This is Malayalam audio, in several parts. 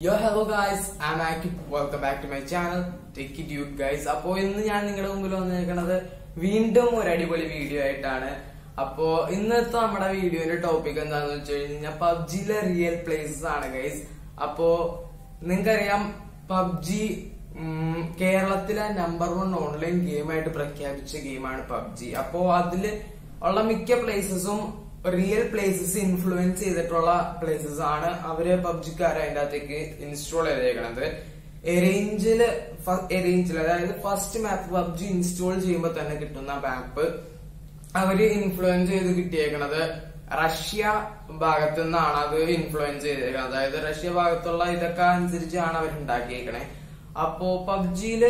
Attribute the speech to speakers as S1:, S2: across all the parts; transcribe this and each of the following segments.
S1: Yo hello guys am active welcome back to my channel take it you guys അപ്പോ ഇന്ന് ഞാൻ നിങ്ങളുടെ മുമ്പിൽ വന്നിരിക്കുന്നത് വീണ്ടും ഒരു അടിപൊളി വീഡിയോ ആയിട്ടാണ്. അപ്പോ ഇന്നത്തെ നമ്മുടെ വീഡിയോന്റെ ടോപ്പിക് എന്താണെന്ന് വെച്ച് കഴിഞ്ഞാൽ പബ്ജിയിലെ റിയൽ പ്ലേസസ് ആണ് ഗൈസ് അപ്പോ നിങ്ങൾക്കറിയാം പബ്ജി കേരളത്തിലെ നമ്പർ വൺ ഓൺലൈൻ ഗെയിമായിട്ട് പ്രഖ്യാപിച്ച ഗെയിമാണ് പബ്ജി. അപ്പോ അതിൽ ഉള്ള മിക്ക പ്ലേസസും റിയൽ പ്ലേസസ് ഇൻഫ്ലുവൻസ് ചെയ്തിട്ടുള്ള പ്ലേസസ് ആണ് അവർ പബ്ജിക്കാർ അതിന്റെ അകത്തേക്ക് ഇൻസ്റ്റാൾ ചെയ്തേക്കണത്. എറേഞ്ചിൽ എറേഞ്ചിൽ അതായത് ഫസ്റ്റ് മാപ്പ് പബ്ജി ഇൻസ്റ്റാൾ ചെയ്യുമ്പോൾ തന്നെ കിട്ടുന്ന മാപ്പ് അവർ ഇൻഫ്ലുവൻസ് ചെയ്ത് കിട്ടിയേക്കണത്. റഷ്യ ഭാഗത്തു നിന്നാണ് അത് ഇൻഫ്ലുവൻസ് ചെയ്തേക്കുന്നത് അതായത് റഷ്യ ഭാഗത്തുള്ള ഇതൊക്കെ അനുസരിച്ചാണ് അവർ ഉണ്ടാക്കിയേക്കണേ. അപ്പോ പബ്ജിയിൽ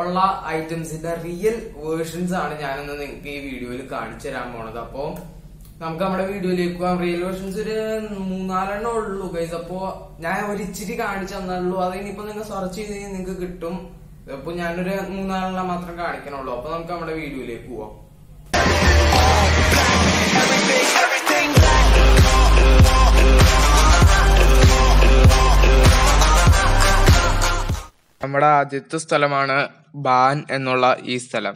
S1: ഉള്ള ഐറ്റംസിന്റെ റിയൽ വേർഷൻസ് ആണ് ഞാനിന്ന് നിങ്ങൾക്ക് ഈ വീഡിയോയിൽ കാണിച്ചു തരാൻ പോണത്. അപ്പോ നമുക്ക് നമ്മുടെ വീഡിയോയിലേക്ക് പോകാം. റിയൽ വേർഷൻസ് ഒരു മൂന്നാലെണ്ണം ഉള്ളൂ ഗൈസ് അപ്പോ ഞാൻ ഒരു ഇച്ചിരി കാണിച്ചു തന്നുള്ളൂ അത് ഇനിയിപ്പോ നിങ്ങൾ സെർച്ച് ചെയ്ത് നിങ്ങൾക്ക് കിട്ടും. അപ്പൊ ഞാനൊരു മൂന്നാലെണ്ണം മാത്രം കാണിക്കണുള്ളൂ. അപ്പൊ നമുക്ക് നമ്മുടെ വീഡിയോയിലേക്ക് പോവാം. നമ്മുടെ ആദ്യത്തെ സ്ഥലമാണ് ബാൻ എന്നുള്ള ഈ സ്ഥലം.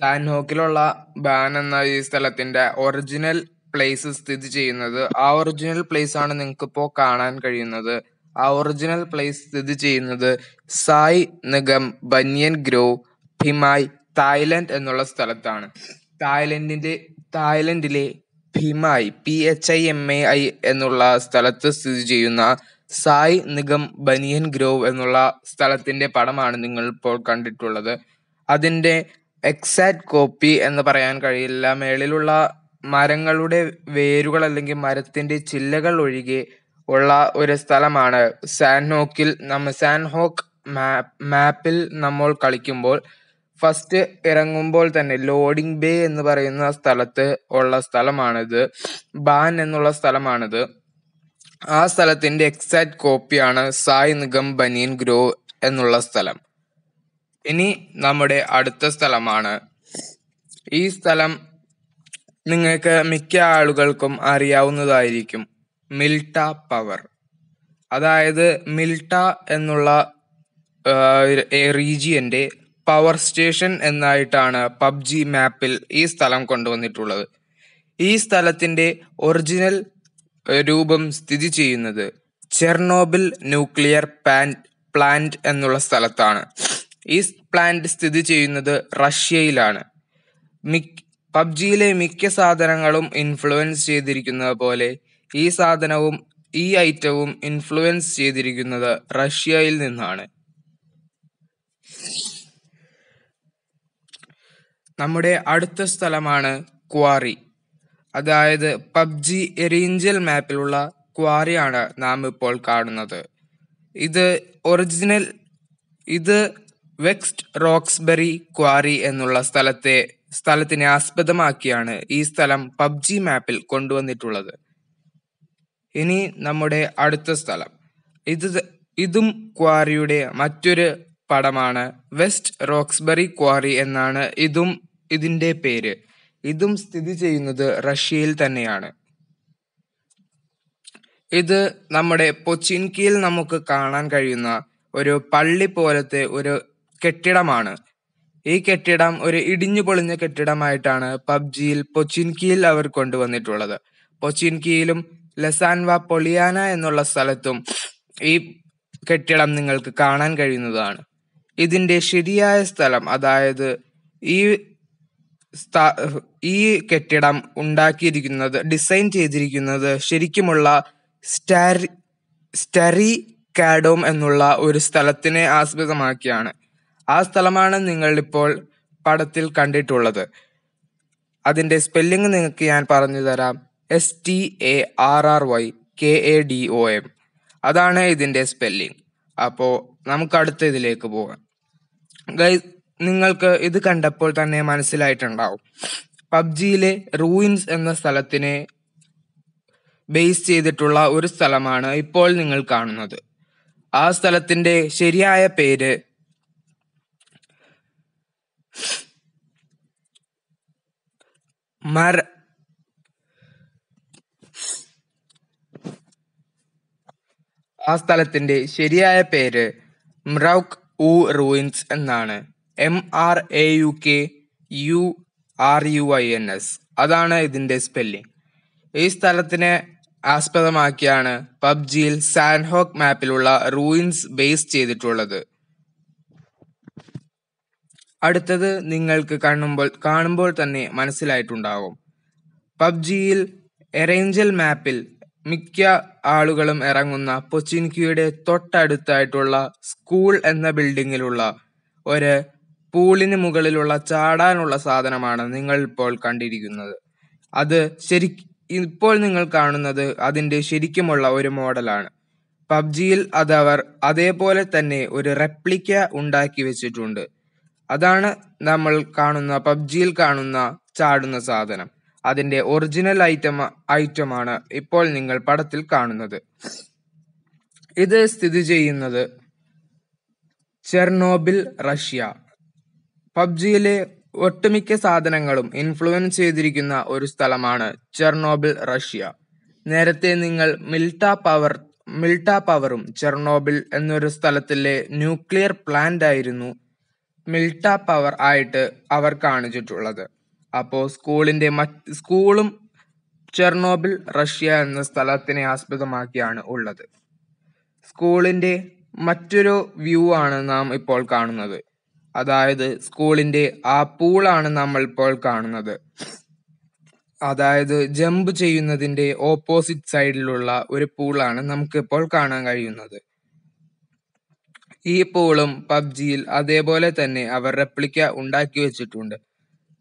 S1: സാൻഹോക്കിലുള്ള ബാൻ എന്ന ഈ സ്ഥലത്തിന്റെ ഒറിജിനൽ പ്ലേസ് സ്ഥിതി ചെയ്യുന്നത്. ആ ഒറിജിനൽ പ്ലേസ് ആണ് നിങ്ങൾക്ക് ഇപ്പോൾ കാണാൻ കഴിയുന്നത്. ആ ഒറിജിനൽ പ്ലേസ് സ്ഥിതി ചെയ്യുന്നത് Sai Ngam banyan grove Phimai Thailand എന്നുള്ള സ്ഥലത്താണ്. തായ്ലൻഡിന്റെ തായ്ലൻഡിലെ Phimai P H I M A I എന്നുള്ള സ്ഥലത്ത് സ്ഥിതി ചെയ്യുന്ന സായ് നിഗം ബനിയൻ ഗ്രോവ് എന്നുള്ള സ്ഥലത്തിന്റെ പടമാണ് നിങ്ങൾ ഇപ്പോൾ കണ്ടിട്ടുള്ളത്. അതിന്റെ എക്സാക്ട് കോപ്പി എന്ന് പറയാൻ കഴിയില്ല. മേളിലുള്ള മരങ്ങളുടെ വേരുകൾ അല്ലെങ്കിൽ മരത്തിന്റെ ചില്ലകൾ ഒഴികെ ഉള്ള ഒരു സ്ഥലമാണ്. സാൻഹോക്കിൽ നമ്മ സാൻഹോക്ക് മാപ്പിൽ നമ്മൾ കളിക്കുമ്പോൾ ഫസ്റ്റ് ഇറങ്ങുമ്പോൾ തന്നെ ലോഡിംഗ് ബേ എന്ന് പറയുന്ന സ്ഥലത്ത് ഉള്ള സ്ഥലമാണിത്. ബാൻ എന്നുള്ള സ്ഥലമാണിത്. ആ സ്ഥലത്തിന്റെ എക്സാക്ട് കോപ്പിയാണ് സായ് നിഗം ബനിയൻ ഗ്രോ എന്നുള്ള സ്ഥലം. ഇനി നമ്മുടെ അടുത്ത സ്ഥലമാണ്. ഈ സ്ഥലം നിങ്ങൾക്ക് മിക്ക ആളുകൾക്കും അറിയാവുന്നതായിരിക്കും. Mylta power. അതായത് മിൽട്ട എന്നുള്ള റീജിയന്റെ പവർ സ്റ്റേഷൻ എന്നായിട്ടാണ് പബ്ജി മാപ്പിൽ ഈ സ്ഥലം കൊണ്ടുവന്നിട്ടുള്ളത്. ഈ സ്ഥലത്തിന്റെ ഒറിജിനൽ രൂപം സ്ഥിതി ചെയ്യുന്നത് ചെർണോബിൽ ന്യൂക്ലിയർ പാൻ പ്ലാന്റ് എന്നുള്ള സ്ഥലത്താണ്. ഈ പ്ലാന്റ് സ്ഥിതി ചെയ്യുന്നത് റഷ്യയിലാണ്. മിക് പബ്ജിയിലെ മിക്ക സാധനങ്ങളും ഇൻഫ്ലുവൻസ് ചെയ്തിരിക്കുന്നത് പോലെ ഈ സാധനവും ഈ ഐറ്റവും ഇൻഫ്ലുവൻസ് ചെയ്തിരിക്കുന്നത് റഷ്യയിൽ നിന്നാണ്. നമ്മുടെ അടുത്ത സ്ഥലമാണ് ക്വാറി. അതായത് പബ്ജി എറേഞ്ചൽ മാപ്പിലുള്ള ക്വാറിയാണ് നാം ഇപ്പോൾ കാണുന്നത്. ഇത് ഒറിജിനൽ ഇത് വെക്സ്റ്റ് റോക്സ്ബെറി ക്വാറി എന്നുള്ള സ്ഥലത്തെ സ്ഥലത്തിനെ ആസ്പദമാക്കിയാണ് ഈ സ്ഥലം പബ്ജി മാപ്പിൽ കൊണ്ടുവന്നിട്ടുള്ളത്. ഇനി നമ്മുടെ അടുത്ത സ്ഥലം. ഇത് ഇതും ക്വാറിയുടെ മറ്റൊരു പടമാണ്. വെസ്റ്റ് റോക്സ്ബെറി ക്വാറി എന്നാണ് ഇതും ഇതിന്റെ പേര്. ഇതും സ്ഥിതി ചെയ്യുന്നത് റഷ്യയിൽ തന്നെയാണ്. ഇത് നമ്മുടെ പൊച്ചിൻകിയിൽ നമുക്ക് കാണാൻ കഴിയുന്ന ഒരു പള്ളി പോലത്തെ ഒരു കെട്ടിടമാണ്. ഈ കെട്ടിടം ഒരു ഇടിഞ്ഞു പൊളിഞ്ഞ കെട്ടിടമായിട്ടാണ് പബ്ജിയിൽ പൊച്ചിൻകിയിൽ അവർ കൊണ്ടുവന്നിട്ടുള്ളത്. പൊച്ചിൻകിയിലും ലസാൻവ പൊളിയാന എന്നുള്ള സ്ഥലത്തും ഈ കെട്ടിടം നിങ്ങൾക്ക് കാണാൻ കഴിയുന്നതാണ്. ഇതിന്റെ ശരിയായ സ്ഥലം അതായത് ഈ ഈ കെട്ടിടം ഉണ്ടാക്കിയിരിക്കുന്നത് ഡിസൈൻ ചെയ്തിരിക്കുന്നത് ശരിക്കുമുള്ള സ്റ്റാരി സ്റ്ററി കാഡോം എന്നുള്ള ഒരു സ്ഥലത്തിനെ ആസ്പദമാക്കിയാണ്. ആ സ്ഥലമാണ് നിങ്ങൾ ഇപ്പോൾ പടത്തിൽ കണ്ടിട്ടുള്ളത്. അതിന്റെ സ്പെല്ലിംഗ് നിങ്ങൾക്ക് ഞാൻ പറഞ്ഞു തരാം. S T A R R Y K A D O M അതാണ് ഇതിന്റെ സ്പെല്ലിംഗ് അപ്പോ നമുക്ക് അടുത്ത ഇതിലേക്ക് പോകാം. ഗൈസ് നിങ്ങൾക്ക് ഇത് കണ്ടപ്പോൾ തന്നെ മനസ്സിലായിട്ടുണ്ടാവും. പബ്ജിയിലെ റൂയിൻസ് എന്ന സ്ഥലത്തിനെ ബേസ് ചെയ്തിട്ടുള്ള ഒരു സ്ഥലമാണ് ഇപ്പോൾ നിങ്ങൾ കാണുന്നത്. ആ സ്ഥലത്തിന്റെ ശരിയായ പേര് മര ആ സ്ഥലത്തിന്റെ ശരിയായ പേര് മ്രൗക് ഉ റൂയിൻസ് എന്നാണ്. M R A U K U R U I N S അതാണ് ഇതിന്റെ സ്പെല്ലിംഗ് ഈ സ്ഥലത്തിനെ ആസ്പദമാക്കിയാണ് പബ്ജിയിൽ സാൻഹോക്ക് മാപ്പിലുള്ള റൂയിൻസ് ബേസ് ചെയ്തിട്ടുള്ളത്. അടുത്തത് നിങ്ങൾക്ക് കാണുമ്പോൾ കാണുമ്പോൾ തന്നെ മനസ്സിലായിട്ടുണ്ടാകും പബ്ജിയിൽ എറേഞ്ചൽ മാപ്പിൽ മിക്ക ആളുകളും ഇറങ്ങുന്ന പൊച്ചിൻകിയുടെ തൊട്ടടുത്തായിട്ടുള്ള സ്കൂൾ എന്ന ബിൽഡിങ്ങിലുള്ള ഒരു പൂളിന് മുകളിലുള്ള ചാടാനുള്ള സാധനമാണ് നിങ്ങൾ ഇപ്പോൾ കണ്ടിരിക്കുന്നത്. അത് ശരി ഇപ്പോൾ നിങ്ങൾ കാണുന്നത് അതിന്റെ ശരിക്കുമുള്ള ഒരു മോഡലാണ്. പബ്ജിയിൽ അതവർ അതേപോലെ തന്നെ ഒരു റെപ്ലിക്ക ഉണ്ടാക്കി വെച്ചിട്ടുണ്ട്. അതാണ് നമ്മൾ കാണുന്ന പബ്ജിയിൽ കാണുന്ന ചാടുന്ന സാധനം. അതിന്റെ ഒറിജിനൽ ഐറ്റം ഐറ്റമാണ് ഇപ്പോൾ നിങ്ങൾ പടത്തിൽ കാണുന്നത്. ഇത് സ്ഥിതി ചെയ്യുന്നത് ചെർണോബിൽ റഷ്യ. പബ്ജിയിലെ ഒട്ടുമിക്ക സാധനങ്ങളും ഇൻഫ്ലുവൻസ് ചെയ്തിരിക്കുന്ന ഒരു സ്ഥലമാണ് ചെർണോബിൽ റഷ്യ. നേരത്തെ നിങ്ങൾ മിൽട്ട പവർ മിൽട്ട പവറും ചെർണോബിൽ എന്നൊരു സ്ഥലത്തിലെ ന്യൂക്ലിയർ പ്ലാന്റ് ആയിരുന്നു മിൽട്ട പവർ ആയിട്ട് അവർ കാണിച്ചിട്ടുള്ളത്. അപ്പോൾ സ്കൂളിന്റെ മറ്റ് സ്കൂളും ചെർണോബിൽ റഷ്യ എന്ന സ്ഥലത്തിനെ ആസ്പദമാക്കിയാണ് ഉള്ളത്. സ്കൂളിന്റെ മറ്റൊരു വ്യൂ ആണ് നാം ഇപ്പോൾ കാണുന്നത്. അതായത് സ്കൂളിന്റെ ആ പൂളാണ് നമ്മൾ ഇപ്പോൾ കാണുന്നത്. അതായത് ജമ്പ് ചെയ്യുന്നതിന്റെ ഓപ്പോസിറ്റ് സൈഡിലുള്ള ഒരു പൂളാണ് നമുക്ക് ഇപ്പോൾ കാണാൻ കഴിയുന്നത്. പൂളും പബ്ജിയിൽ അതേപോലെ തന്നെ അവർ റെപ്ലിക്ക ഉണ്ടാക്കി വെച്ചിട്ടുണ്ട്.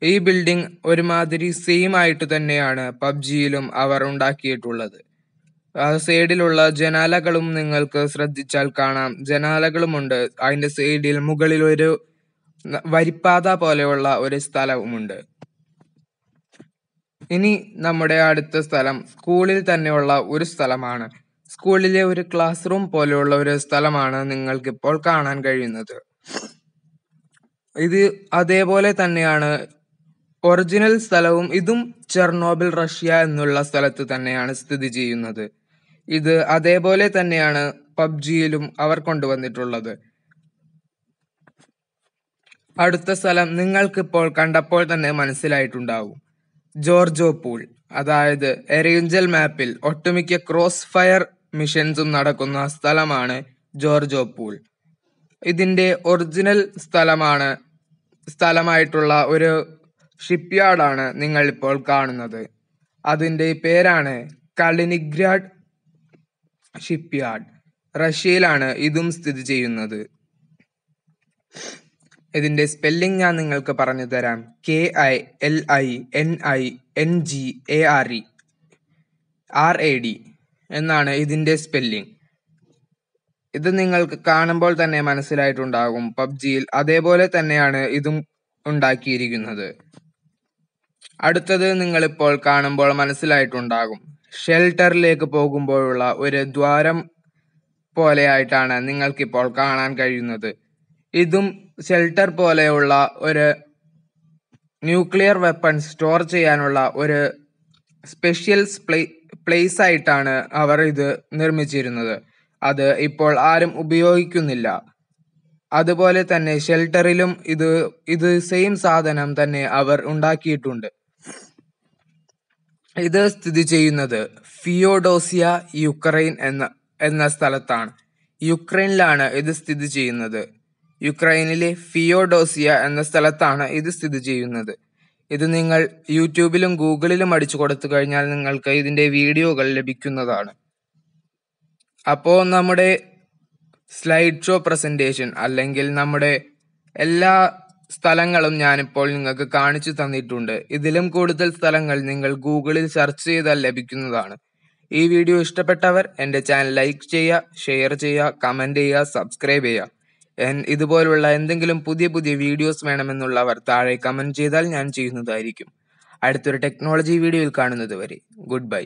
S1: ഈ ബിൽഡിംഗ് ഒരുമാതിരി സെയിം ആയിട്ട് തന്നെയാണ് പബ്ജിയിലും അവർ ഉണ്ടാക്കിയിട്ടുള്ളത്. സൈഡിലുള്ള ജനാലകളും നിങ്ങൾക്ക് ശ്രദ്ധിച്ചാൽ കാണാം. ജനാലകളുമുണ്ട്. അതിന്റെ സൈഡിൽ മുകളിൽ ഒരു വരിപ്പാത പോലെയുള്ള ഒരു സ്ഥലവുമുണ്ട്. ഇനി നമ്മുടെ അടുത്ത സ്ഥലം സ്കൂളിൽ തന്നെയുള്ള ഒരു സ്ഥലമാണ്. സ്കൂളിലെ ഒരു ക്ലാസ് റൂം പോലെയുള്ള ഒരു സ്ഥലമാണ് നിങ്ങൾക്ക് ഇപ്പോൾ കാണാൻ കഴിയുന്നത്. ഇത് അതേപോലെ തന്നെയാണ്. ഒറിജിനൽ സ്ഥലവും ഇതും ചെർണോബിൽ റഷ്യ എന്നുള്ള സ്ഥലത്ത് തന്നെയാണ് സ്ഥിതി ചെയ്യുന്നത്. ഇത് അതേപോലെ തന്നെയാണ് പബ്ജിയിലും അവർ കൊണ്ടുവന്നിട്ടുള്ളത്. അടുത്ത സ്ഥലം നിങ്ങൾക്കിപ്പോൾ കണ്ടപ്പോൾ തന്നെ മനസ്സിലായിട്ടുണ്ടാവും. ജോർജോ പൂൾ അതായത് എറേഞ്ചൽ മാപ്പിൽ ഒട്ടുമിക്ക ക്രോസ് ഫയർ മിഷൻസും നടക്കുന്ന സ്ഥലമാണ് ജോർജോ പൂൾ. ഇതിന്റെ ഒറിജിനൽ സ്ഥലമാണ് സ്ഥലമായിട്ടുള്ള ഒരു ഷിപ്പ്യാർഡാണ് നിങ്ങൾ ഇപ്പോൾ കാണുന്നത്. അതിന്റെ പേരാണ് കലിനിഗ്രാഡ് ഷിപ്പ്യാർഡ് റഷ്യയിലാണ് ഇതും സ്ഥിതി ചെയ്യുന്നത്. ഇതിന്റെ സ്പെല്ലിംഗ് ഞാൻ നിങ്ങൾക്ക് പറഞ്ഞു തരാം. K I L I N I N G A R E R A D എന്നാണ് ഇതിന്റെ സ്പെല്ലിംഗ് ഇത് നിങ്ങൾക്ക് കാണുമ്പോൾ തന്നെ മനസ്സിലായിട്ടുണ്ടാകും. പബ്ജിയിൽ അതേപോലെ തന്നെയാണ് ഇതും ഉണ്ടാക്കിയിരിക്കുന്നത്. അടുത്തത് നിങ്ങളിപ്പോൾ കാണുമ്പോൾ മനസ്സിലായിട്ടുണ്ടാകും. ഷെൽട്ടറിലേക്ക് പോകുമ്പോഴുള്ള ഒരു ദ്വാരം പോലെയായിട്ടാണ് നിങ്ങൾക്കിപ്പോൾ കാണാൻ കഴിയുന്നത്. ഇതും ഷെൽട്ടർ പോലെയുള്ള ഒരു ന്യൂക്ലിയർ വെപ്പൺ സ്റ്റോർ ചെയ്യാനുള്ള ഒരു സ്പെഷ്യൽ പ്ലേസ് ആയിട്ടാണ് അവർ ഇത് നിർമ്മിച്ചിരുന്നത്. അത് ഇപ്പോൾ ആരും ഉപയോഗിക്കുന്നില്ല. അതുപോലെ തന്നെ ഷെൽട്ടറിലും ഇത് ഇത് സെയിം സാധനം തന്നെ അവർ ഉണ്ടാക്കിയിട്ടുണ്ട്. ഇത് സ്ഥിതി ചെയ്യുന്നത് ഫിയോഡോസിയ യുക്രൈൻ എന്ന എന്ന സ്ഥലത്താണ്. യുക്രൈനിലാണ് ഇത് സ്ഥിതി ചെയ്യുന്നത്. യുക്രൈനിലെ ഫിയോഡോസിയ എന്ന സ്ഥലത്താണ് ഇത് സ്ഥിതി ചെയ്യുന്നത്. ഇത് നിങ്ങൾ യൂട്യൂബിലും ഗൂഗിളിലും അടിച്ചു കൊടുത്തു കഴിഞ്ഞാൽ നിങ്ങൾക്ക് ഇതിന്റെ വീഡിയോകൾ ലഭിക്കുന്നതാണ്. അപ്പോൾ നമ്മുടെ സ്ലൈഡ് ഷോ പ്രസന്റേഷൻ അല്ലെങ്കിൽ നമ്മുടെ എല്ലാ സ്ഥലങ്ങളും ഞാനിപ്പോൾ നിങ്ങൾക്ക് കാണിച്ചു തന്നിട്ടുണ്ട്. ഇതിലും കൂടുതൽ സ്ഥലങ്ങൾ നിങ്ങൾ ഗൂഗിളിൽ സെർച്ച് ചെയ്താൽ ലഭിക്കുന്നതാണ്. ഈ വീഡിയോ ഇഷ്ടപ്പെട്ടവർ എന്റെ ചാനൽ ലൈക്ക് ചെയ്യുക ഷെയർ ചെയ്യുക കമന്റ് ചെയ്യുക സബ്സ്ക്രൈബ് ചെയ്യുക. ഇതുപോലുള്ള എന്തെങ്കിലും പുതിയ പുതിയ വീഡിയോസ് വേണമെന്നുള്ളവർ താഴെ കമന്റ് ചെയ്താൽ ഞാൻ ചെയ്യുന്നതായിരിക്കും. അടുത്തൊരു ടെക്നോളജി വീഡിയോയിൽ കാണുന്നത് വരെ. Good bye